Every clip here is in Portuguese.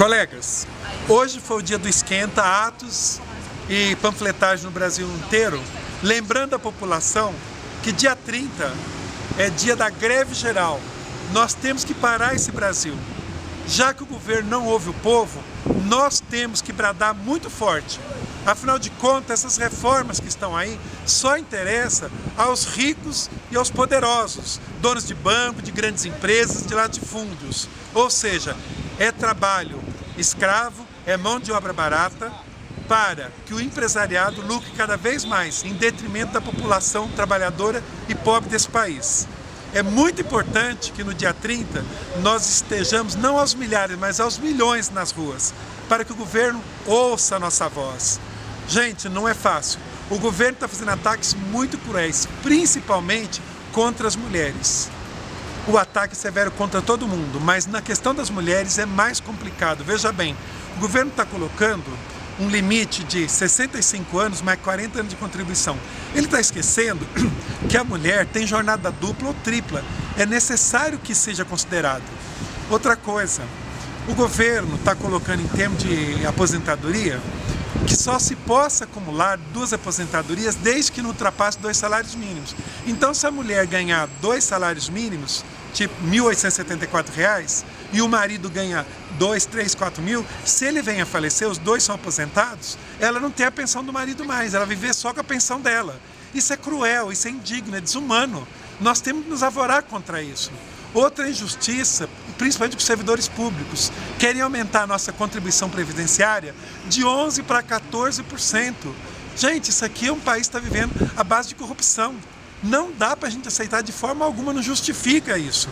Colegas, hoje foi o dia do esquenta, atos e panfletagem no Brasil inteiro, lembrando a população que dia 30 é dia da greve geral. Nós temos que parar esse Brasil. Já que o governo não ouve o povo, nós temos que bradar muito forte. Afinal de contas, essas reformas que estão aí só interessam aos ricos e aos poderosos, donos de banco, de grandes empresas, de latifúndios. Ou seja, é trabalho escravo, é mão de obra barata, para que o empresariado lucre cada vez mais em detrimento da população trabalhadora e pobre desse país. É muito importante que no dia 30 nós estejamos não aos milhares, mas aos milhões nas ruas, para que o governo ouça a nossa voz. Gente, não é fácil. O governo está fazendo ataques muito cruéis, principalmente contra as mulheres o ataque severo contra todo mundo, mas na questão das mulheres é mais complicado. Veja bem, o governo está colocando um limite de 65 anos mais 40 anos de contribuição. Ele está esquecendo que a mulher tem jornada dupla ou tripla. É necessário que seja considerado. Outra coisa, o governo está colocando em termos de aposentadoria que só se possa acumular duas aposentadorias desde que não ultrapasse dois salários mínimos. Então, se a mulher ganhar dois salários mínimos, tipo R$ 1.874, e o marido ganha 2, 3, 4 mil, se ele vem a falecer, os dois são aposentados, ela não tem a pensão do marido mais, ela viver só com a pensão dela. Isso é cruel, isso é indigno, é desumano. Nós temos que nos avorar contra isso. Outra injustiça, principalmente com os servidores públicos, querem aumentar a nossa contribuição previdenciária de 11% para 14%. Gente, isso aqui é um país que está vivendo a base de corrupção. Não dá para a gente aceitar de forma alguma, não justifica isso.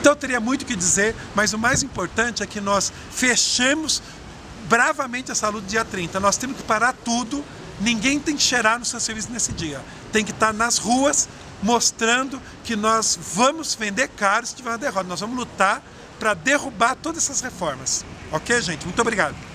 Então eu teria muito o que dizer, mas o mais importante é que nós fechemos bravamente essa luta dia 30. Nós temos que parar tudo, ninguém tem que cheirar no seu serviço nesse dia. Tem que estar nas ruas mostrando que nós vamos vender caro se tiver uma derrota. Nós vamos lutar para derrubar todas essas reformas. Ok, gente? Muito obrigado.